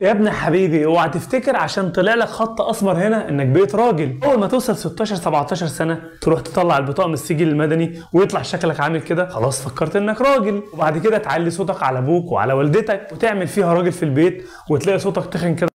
يا ابن حبيبي اوعى تفتكر عشان طلع لك خط أسمر هنا إنك بقيت راجل. أول ما توصل 16 17 سنة تروح تطلع البطاقه من السجل المدني ويطلع شكلك عامل كده خلاص فكرت إنك راجل. وبعد كده تعلي صوتك على أبوك وعلى والدتك وتعمل فيها راجل في البيت وتلاقي صوتك تخن كده.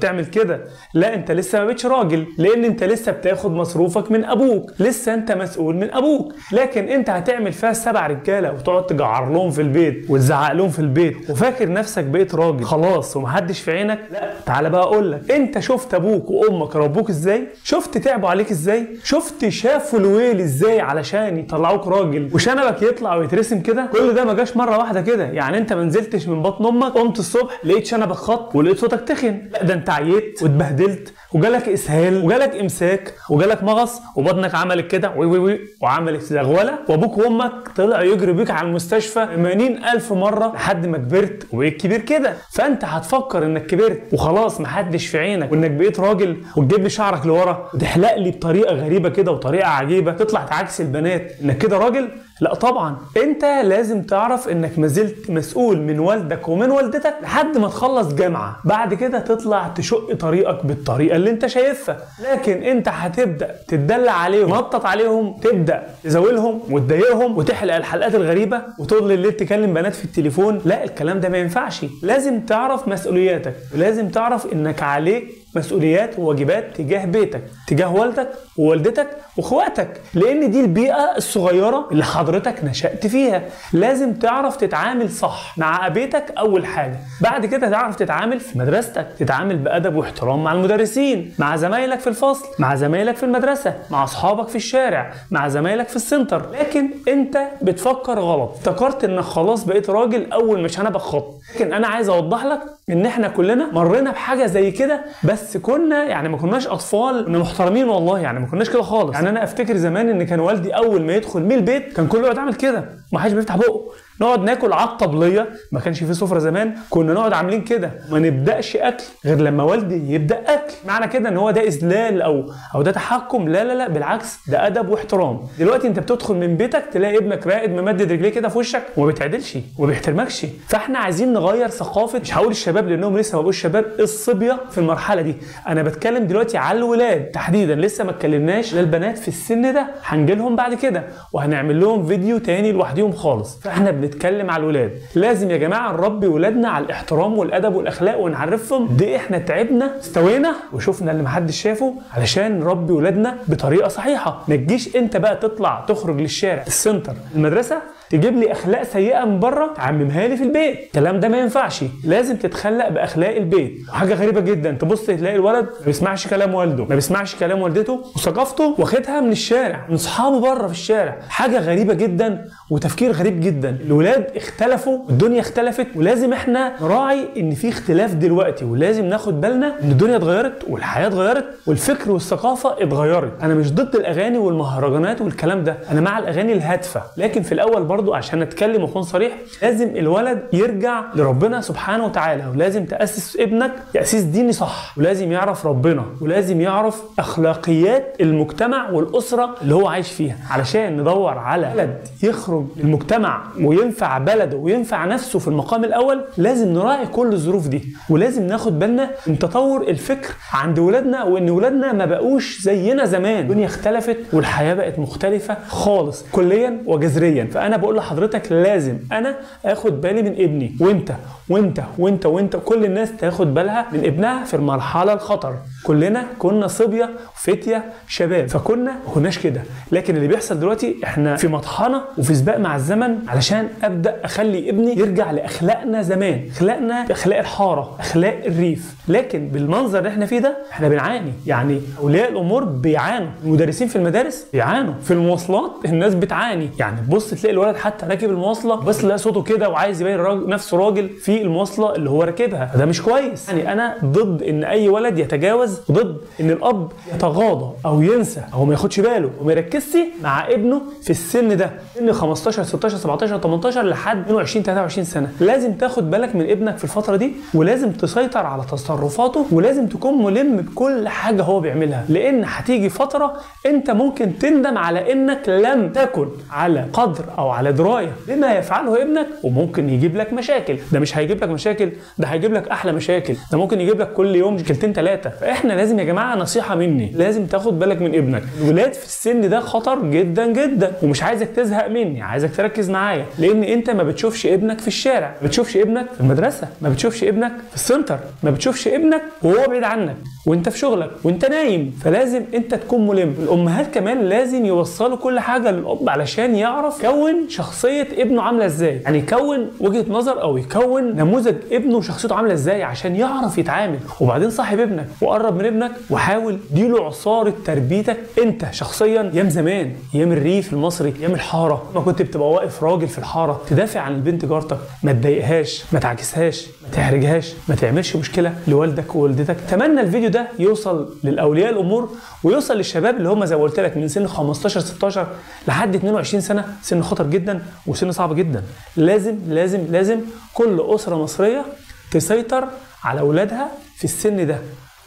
تعمل كده. لا انت لسه ما بقتش راجل لأن انت لسه بتاخد مصروفك من أبوك. لسه انت مسؤول من أبوك. لكن انت هتعمل فيها السبع رجالة وتقعد تجعر لهم في البيت وتزعق لهم في البيت وفاكر نفسك بقيت راجل. خلاص ومحدش في عينك. لا. تعالى بقى أقول لك انت شفت أبوك وأمك ربوك إزاي؟ شفت تعبوا عليك إزاي؟ شفت شافوا الويل إزاي علشان يطلعوك راجل؟ وشنبك يطلع ويترسم كده؟ كل ده ما جاش مرة واحدة كده. يعني انت ما نزلتش من بطن أمك قمت الصبح لقيت شنبك خط ولقيت صوتك تخن. لا ده انت عييت واتبهدلت وجالك إسهال وجالك إمساك وجالك مغص وبطنك عملت كده وي وي وي وعملت زغوله وأبوك وأمك طلعوا يجروا بيك على المستشفى 80 ألف مرة لحد ما كبرت وبقيت كبير كده. فأنت هتفكر إنك كبرت وخلاص محدش في عينك وإنك بقيت راجل وتجيب لي شعرك لورا وتحلق لي بطريقة غريبة كده وطريقة عجيبة تطلع تعكس البنات. إنك كده راجل؟ لا طبعا. أنت لازم تعرف إنك ما زلت مسؤول من والدك ومن والدتك لحد ما تخلص جامعة. بعد كده تطلع تشق طريقك بالطريقة اللي انت شايفها. لكن انت هتبدأ تدلع عليهم تنطط عليهم تبدأ تزاولهم وتضايقهم وتحلق الحلقات الغريبة وتفضل الليل تكلم بنات في التليفون. لا الكلام ده ما ينفعش. لازم تعرف مسؤولياتك ولازم تعرف إنك عليك مسؤوليات وواجبات تجاه بيتك تجاه والدك ووالدتك واخواتك لأن دي البيئة الصغيرة اللي حضرتك نشأت فيها. لازم تعرف تتعامل صح مع بيتك أول حاجة. بعد كده تعرف تتعامل في مدرستك تتعامل بأدب واحترام مع المدرسين مع زمايلك في الفصل مع زمايلك في المدرسة مع أصحابك في الشارع مع زمايلك في السنتر. لكن أنت بتفكر غلط. افتكرت إنك خلاص بقيت راجل أول مش أنا بخط. لكن أنا عايز أوضح لك إن إحنا كلنا مرينا بحاجة زي كده بس كنا يعني ما كناش أطفال محترمين والله يعني ما كناش كده خالص. يعني أنا أفتكر زمان إن كان والدي أول ما يدخل من البيت كان كله يقعد يعمل كده ما حدش بيفتح بقه. نقعد ناكل على الطبلية. ما كانش في سفرة زمان. كنا نقعد عاملين كده. ما نبدأش أكل غير لما والدي يبدأ أكل. معنى كده إن هو ده إذلال أو أو ده تحكم. لا لا لا بالعكس ده أدب واحترام. دلوقتي أنت بتدخل من بيتك تلاقي ابنك راقد ممدد رجليه كده في وشك وما بيتعدلش وما بيحترمكش. فإحنا عايزين نغير ثقافة مش هقول الشباب لأنهم لسه ما بقوش شباب الصبية في المرحلة دي. أنا بتكلم دلوقتي على الولاد تحديدا. لسه ما اتكلمناش للبنات في السن ده. هنجي بعد كده. وهنعمل لهم فيديو تاني لوحديهم خالص. فإحنا بنتكلم على الولاد. لازم يا جماعة نربي ولادنا على الاحترام والأدب والأخلاق ونعرفهم. دي إحنا تعبنا استوينا وشفنا اللي محدش شافه علشان نربي ولادنا بطريقة صحيحة. ما تجيش أنت بقى تطلع تخرج للشارع السنتر المدرسة تجيب لي أخلاق سيئة من بره تعممها لي في البيت. الكلام ده ما ينفعش. لازم تتخلق بأخلاق البيت. وحاجة غريبة جدا تبص تلاقي الولد ما بيسمعش كلام والده ما بيسمعش كلام والدته وثقافته واخدها من الشارع من أصحابه بره في الشارع. حاجة غريبة جدا وتفكير غريب جدا. الولاد اختلفوا الدنيا اختلفت ولازم إحنا نراعي إن في اختلاف دلوقتي ولازم ناخد بالنا إن الدنيا اتغيرت والحياة اتغيرت والفكر والثقافة اتغيرت. أنا مش ضد الأغاني والمهرجانات والكلام ده أنا مع الأغاني الهادفة. لكن في الأول برضو عشان اتكلم وأكون صريح لازم الولد يرجع لربنا سبحانه وتعالى ولازم تأسس ابنك تاسيس ديني صح ولازم يعرف ربنا ولازم يعرف أخلاقيات المجتمع والأسرة اللي هو عايش فيها علشان ندور على ولد يخرج للمجتمع وينفع بلده وينفع نفسه في المقام الأول لازم نراعي كل الظروف دي ولازم ناخد بالنا من تطور الفكر عند ولادنا وإن ولادنا ما بقوش زينا زمان. الدنيا اختلفت والحياة بقت مختلفة خالص كليا وجذريا. فأنا بقول لحضرتك لازم أنا آخد بالي من ابني. وأنت وأنت وأنت وأنت كل الناس تاخد بالها من ابنها في المرحلة الخطر. كلنا كنا صبية فتية شباب. فكنا ما كناش كده. لكن اللي بيحصل دلوقتي إحنا في مطحنة وفي سباق مع الزمن علشان أبدأ أخلي ابني يرجع لأخلاقنا زمان أخلاقنا أخلاق الحارة أخلاق الريف. لكن بالمنظر اللي إحنا فيه ده إحنا بنعاني. يعني أولياء الأمور بيعانوا. المدرسين في المدارس بيعانوا. في المواصلات الناس بتعاني. يعني تبص تلاقي الولد حتى راكب المواصلة بس تلاقي صوته كده وعايز يبين راجل نفسه راجل في المواصلة اللي هو راكبها. ده مش كويس. يعني أنا ضد إن أي ولد يتجاوز ضد إن الأب يتغاضى أو ينسى أو ما ياخدش باله وما يركزش مع ابنه في السن ده. سن 15 16 17 18 لحد 22 23 سنة. لازم تاخد بالك من ابنك في الفترة دي ولازم تسيطر على تصرفاته ولازم تكون ملم بكل حاجة هو بيعملها. لأن هتيجي فترة أنت ممكن تندم على إنك لم تكن على قدر أو على دراية بما يفعله ابنك وممكن يجيب لك مشاكل. ده مش هيجيب لك مشاكل ده هيجيب لك أحلى مشاكل. ده ممكن يجيب لك كل يوم مشكلتين ثلاثة فإحنا لازم يا جماعة نصيحة مني. لازم تاخد بالك من ابنك. الولاد في السن ده خطر جدا جدا ومش عايزك تزهق مني عايزك تركز معايا. لأن انت ما بتشوفش ابنك في الشارع ما بتشوفش ابنك في المدرسة ما بتشوفش ابنك في السنتر ما بتشوفش ابنك وهو بعيد عنك. وانت في شغلك وانت نايم فلازم انت تكون ملم. الأمهات كمان لازم يوصلوا كل حاجة للأب علشان يعرف يكون شخصية ابنه عاملة إزاي. يعني يكون وجهة نظر أو يكون نموذج ابنه وشخصيته عاملة إزاي عشان يعرف يتعامل. وبعدين صاحب ابنك وقرب من ابنك وحاول اديله عصارة تربيتك انت شخصيا. أيام زمان أيام الريف المصري أيام الحارة ما كنت بتبقى واقف راجل في الحارة تدافع عن البنت جارتك ما تضايقهاش ما تعكسهاش تحرجهاش ما تعملش مشكلة لوالدك ووالدتك. اتمنى الفيديو ده يوصل للاولياء الأمور ويوصل للشباب اللي هم زي ما قلت لك من سن 15 16 لحد 22 سنة سن خطر جدا وسن صعب جدا. لازم لازم لازم كل أسرة مصرية تسيطر على أولادها في السن ده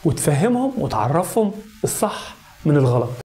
وتفهمهم وتعرفهم الصح من الغلط.